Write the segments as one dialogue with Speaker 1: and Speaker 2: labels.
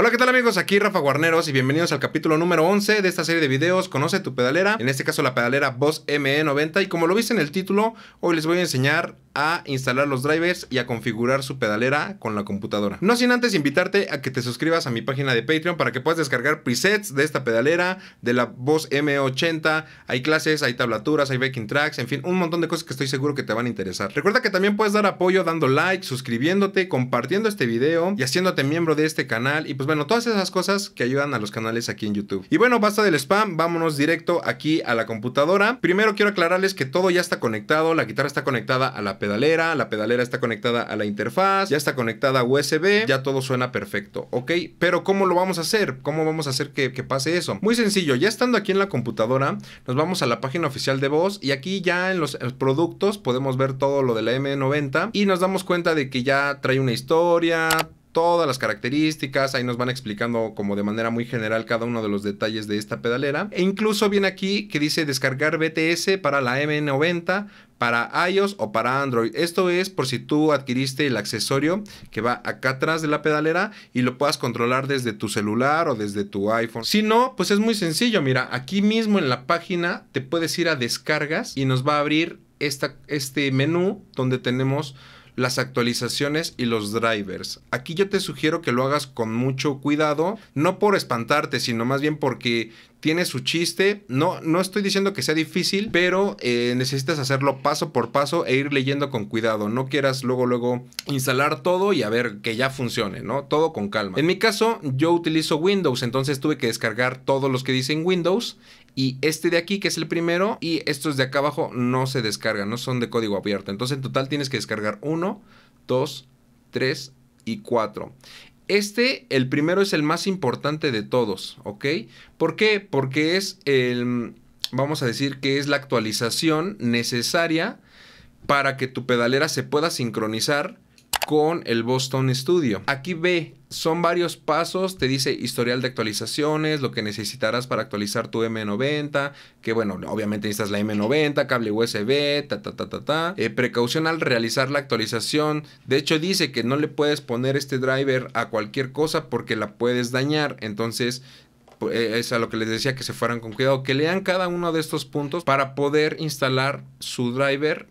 Speaker 1: Hola, ¿qué tal amigos? Aquí Rafa Guarneros y bienvenidos al capítulo número 11 de esta serie de videos Conoce tu pedalera, en este caso la pedalera Boss ME90 y como lo viste en el título, hoy les voy a enseñar a instalar los drivers y a configurar su pedalera con la computadora. No sin antes invitarte a que te suscribas a mi página de Patreon para que puedas descargar presets de esta pedalera, de la Boss M80, hay clases, hay tablaturas, hay backing tracks, en fin, un montón de cosas que estoy seguro que te van a interesar. Recuerda que también puedes dar apoyo dando like, suscribiéndote, compartiendo este video y haciéndote miembro de este canal y pues bueno, todas esas cosas que ayudan a los canales aquí en YouTube. Y bueno, basta del spam, vámonos directo aquí a la computadora. Primero quiero aclararles que todo ya está conectado, la guitarra está conectada a la pedalera la pedalera está conectada a la interfaz, ya está conectada a USB, ya todo suena perfecto, ¿ok? Pero ¿cómo lo vamos a hacer? ¿Cómo vamos a hacer que, que pase eso? Muy sencillo, ya estando aquí en la computadora, nos vamos a la página oficial de voz y aquí ya en los productos podemos ver todo lo de la M90 y nos damos cuenta de que ya trae una historia, todas las características, ahí nos van explicando como de manera muy general cada uno de los detalles de esta pedalera. E incluso viene aquí que dice descargar BTS para la M90, para iOS o para Android. Esto es por si tú adquiriste el accesorio que va acá atrás de la pedalera y lo puedas controlar desde tu celular o desde tu iPhone. Si no, pues es muy sencillo. Mira, aquí mismo en la página te puedes ir a descargas y nos va a abrir esta, este menú donde tenemos las actualizaciones y los drivers. Aquí yo te sugiero que lo hagas con mucho cuidado, no por espantarte, sino más bien porque tiene su chiste. No, no estoy diciendo que sea difícil, pero eh, necesitas hacerlo paso por paso e ir leyendo con cuidado. No quieras luego, luego instalar todo y a ver que ya funcione, ¿no? Todo con calma. En mi caso, yo utilizo Windows, entonces tuve que descargar todos los que dicen Windows. Y este de aquí, que es el primero, y estos de acá abajo no se descargan, no son de código abierto. Entonces en total tienes que descargar uno, dos, tres y cuatro. Este, el primero es el más importante de todos, ¿ok? ¿Por qué? Porque es el, vamos a decir que es la actualización necesaria para que tu pedalera se pueda sincronizar con el Boston Studio. Aquí ve, son varios pasos, te dice historial de actualizaciones, lo que necesitarás para actualizar tu M90, que bueno, obviamente necesitas la M90, cable USB, ta ta ta ta ta. Eh, precaución al realizar la actualización. De hecho dice que no le puedes poner este driver a cualquier cosa porque la puedes dañar. Entonces eh, es a lo que les decía que se fueran con cuidado, que lean cada uno de estos puntos para poder instalar su driver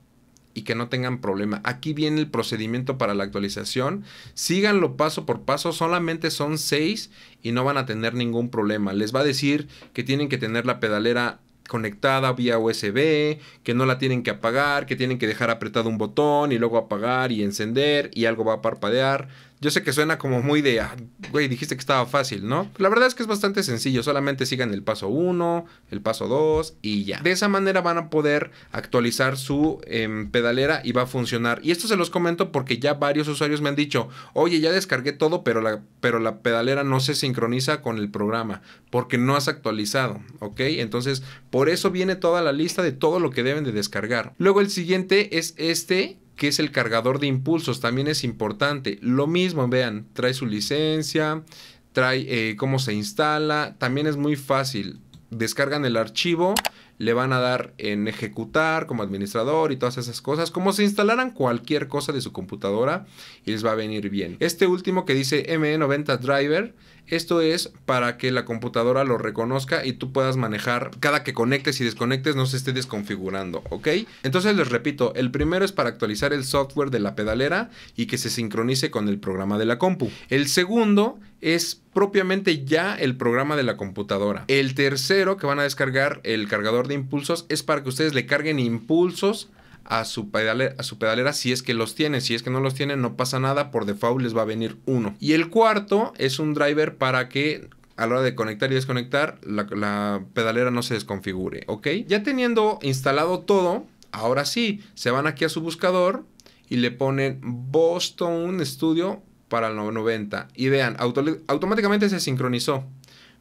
Speaker 1: y que no tengan problema. Aquí viene el procedimiento para la actualización. Síganlo paso por paso. Solamente son seis y no van a tener ningún problema. Les va a decir que tienen que tener la pedalera conectada vía USB, que no la tienen que apagar, que tienen que dejar apretado un botón y luego apagar y encender y algo va a parpadear. Yo sé que suena como muy de, ah, güey, dijiste que estaba fácil, ¿no? La verdad es que es bastante sencillo, solamente sigan el paso 1, el paso 2 y ya. De esa manera van a poder actualizar su em, pedalera y va a funcionar. Y esto se los comento porque ya varios usuarios me han dicho, oye, ya descargué todo, pero la, pero la pedalera no se sincroniza con el programa porque no has actualizado, ¿ok? Entonces, por eso viene toda la lista de todo lo que deben de descargar. Luego el siguiente es este que es el cargador de impulsos, también es importante. Lo mismo, vean, trae su licencia, trae eh, cómo se instala, también es muy fácil. Descargan el archivo, le van a dar en ejecutar como administrador y todas esas cosas, como si instalaran cualquier cosa de su computadora y les va a venir bien. Este último que dice ME90 Driver esto es para que la computadora lo reconozca y tú puedas manejar cada que conectes y desconectes no se esté desconfigurando, ¿ok? Entonces les repito, el primero es para actualizar el software de la pedalera y que se sincronice con el programa de la compu. El segundo es propiamente ya el programa de la computadora. El tercero que van a descargar, el cargador de impulsos, es para que ustedes le carguen impulsos a su, pedalera, a su pedalera si es que los tiene. Si es que no los tiene, no pasa nada. Por default les va a venir uno. Y el cuarto es un driver para que a la hora de conectar y desconectar la, pedalera no se desconfigure. ¿Ok? Ya teniendo instalado todo, ahora sí, se van aquí a su buscador y le ponen Boston Studio para el 90. Y vean, automáticamente se sincronizó.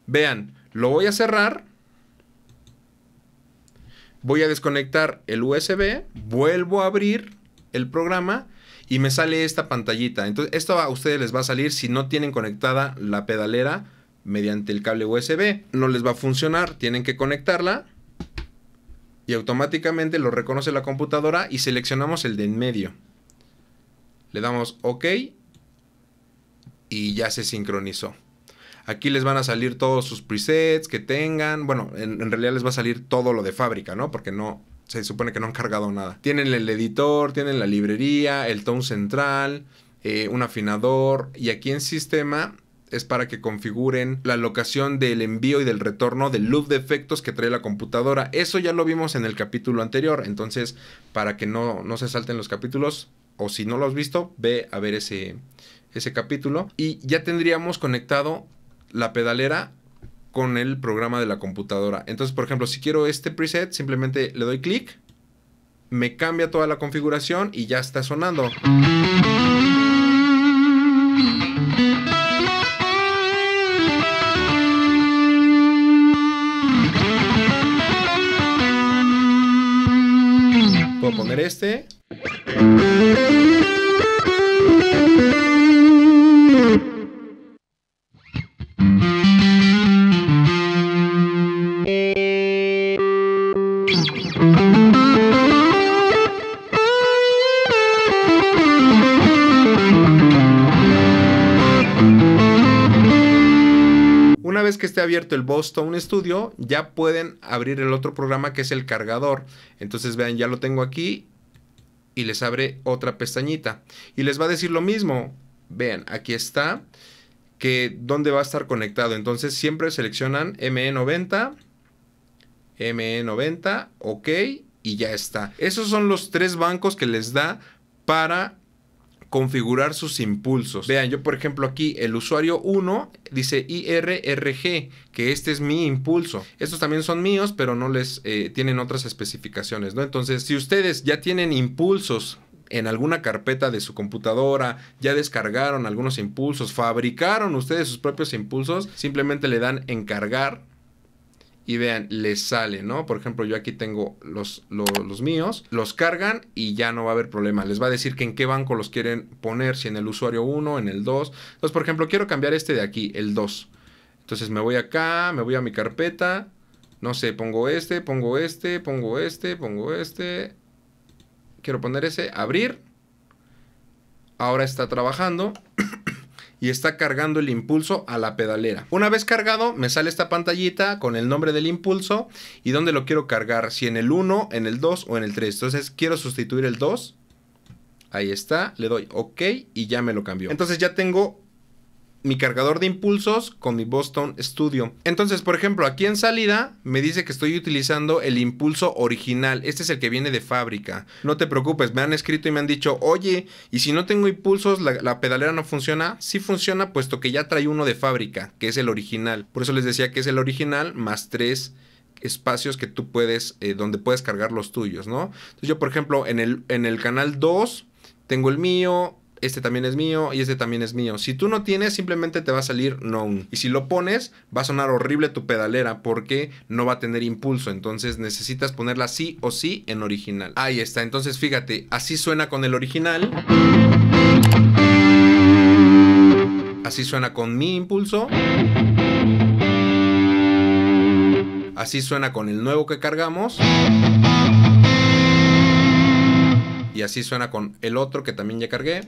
Speaker 1: Vean, lo voy a cerrar voy a desconectar el USB, vuelvo a abrir el programa y me sale esta pantallita. Entonces, esto a ustedes les va a salir si no tienen conectada la pedalera mediante el cable USB. No les va a funcionar, tienen que conectarla y automáticamente lo reconoce la computadora y seleccionamos el de en medio. Le damos OK y ya se sincronizó. Aquí les van a salir todos sus presets que tengan. Bueno, en, realidad les va a salir todo lo de fábrica, ¿no? Porque no, se supone que no han cargado nada. Tienen el editor, tienen la librería, el tone central, eh, un afinador y aquí en sistema es para que configuren la locación del envío y del retorno del loop de efectos que trae la computadora. Eso ya lo vimos en el capítulo anterior, entonces para que no, no se salten los capítulos o si no lo has visto, ve a ver ese, ese capítulo y ya tendríamos conectado la pedalera con el programa de la computadora. Entonces, por ejemplo, si quiero este preset, simplemente le doy clic, me cambia toda la configuración y ya está sonando. Puedo poner este. Que esté abierto el Boston Studio, ya pueden abrir el otro programa que es el cargador. Entonces vean, ya lo tengo aquí y les abre otra pestañita. Y les va a decir lo mismo. Vean, aquí está que dónde va a estar conectado. Entonces siempre seleccionan ME90, ME90, ok, y ya está. Esos son los tres bancos que les da para configurar sus impulsos. Vean, yo por ejemplo aquí el usuario 1 dice IRRG, que este es mi impulso. Estos también son míos, pero no les eh, tienen otras especificaciones, ¿no? Entonces, si ustedes ya tienen impulsos en alguna carpeta de su computadora, ya descargaron algunos impulsos, fabricaron ustedes sus propios impulsos, simplemente le dan encargar y vean, les sale, ¿no? Por ejemplo, yo aquí tengo los, los, míos, los cargan y ya no va a haber problema. Les va a decir que en qué banco los quieren poner, si en el usuario 1, en el 2. Entonces, por ejemplo, quiero cambiar este de aquí, el 2. Entonces me voy acá, me voy a mi carpeta, no sé, pongo este, pongo este, pongo este, pongo este. Quiero poner ese, abrir. Ahora está trabajando. Y está cargando el impulso a la pedalera. Una vez cargado, me sale esta pantallita con el nombre del impulso y dónde lo quiero cargar, si en el 1, en el 2 o en el 3. Entonces quiero sustituir el 2. Ahí está, le doy OK y ya me lo cambió. Entonces ya tengo mi cargador de impulsos con mi Boston Studio. Entonces, por ejemplo, aquí en salida me dice que estoy utilizando el impulso original. Este es el que viene de fábrica. No te preocupes, me han escrito y me han dicho, oye, ¿y si no tengo impulsos, la, pedalera no funciona? Sí funciona, puesto que ya trae uno de fábrica, que es el original. Por eso les decía que es el original más tres espacios que tú puedes, eh, donde puedes cargar los tuyos, ¿no? Entonces yo, por ejemplo, en el, en el canal 2 tengo el mío, este también es mío y este también es mío. Si tú no tienes, simplemente te va a salir known. Y si lo pones, va a sonar horrible tu pedalera porque no va a tener impulso. Entonces necesitas ponerla sí o sí en original. Ahí está. Entonces fíjate, así suena con el original. Así suena con mi impulso. Así suena con el nuevo que cargamos. Y así suena con el otro que también ya cargué.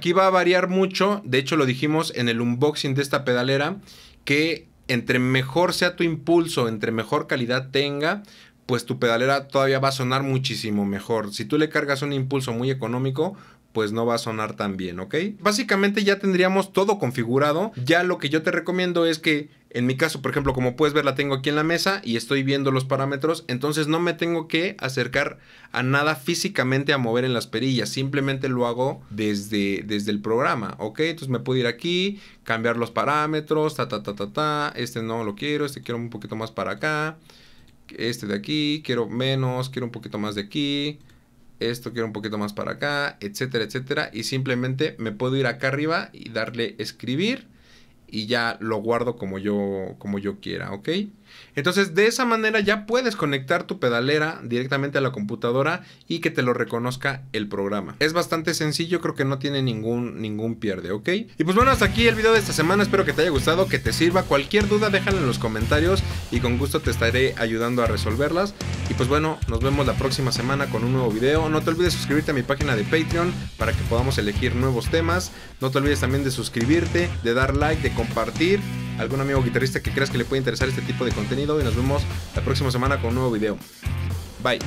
Speaker 1: Aquí va a variar mucho, de hecho lo dijimos en el unboxing de esta pedalera, que entre mejor sea tu impulso, entre mejor calidad tenga, pues tu pedalera todavía va a sonar muchísimo mejor. Si tú le cargas un impulso muy económico, pues no va a sonar tan bien, ¿ok? Básicamente ya tendríamos todo configurado. Ya lo que yo te recomiendo es que, en mi caso, por ejemplo, como puedes ver, la tengo aquí en la mesa y estoy viendo los parámetros, entonces no me tengo que acercar a nada físicamente a mover en las perillas, simplemente lo hago desde, desde el programa, ¿ok? Entonces me puedo ir aquí, cambiar los parámetros, ta, ta, ta, ta, ta, este no lo quiero, este quiero un poquito más para acá, este de aquí, quiero menos, quiero un poquito más de aquí, esto quiero un poquito más para acá, etcétera, etcétera. Y simplemente me puedo ir acá arriba y darle escribir y ya lo guardo como yo, como yo quiera, ¿ok? Entonces, de esa manera ya puedes conectar tu pedalera directamente a la computadora y que te lo reconozca el programa. Es bastante sencillo, creo que no tiene ningún, ningún pierde, ¿ok? Y pues bueno, hasta aquí el video de esta semana. Espero que te haya gustado, que te sirva. Cualquier duda, déjala en los comentarios y con gusto te estaré ayudando a resolverlas. Y pues bueno, nos vemos la próxima semana con un nuevo video. No te olvides suscribirte a mi página de Patreon para que podamos elegir nuevos temas. No te olvides también de suscribirte, de dar like, de compartir algún amigo guitarrista que creas que le puede interesar este tipo de contenido y nos vemos la próxima semana con un nuevo video. Bye.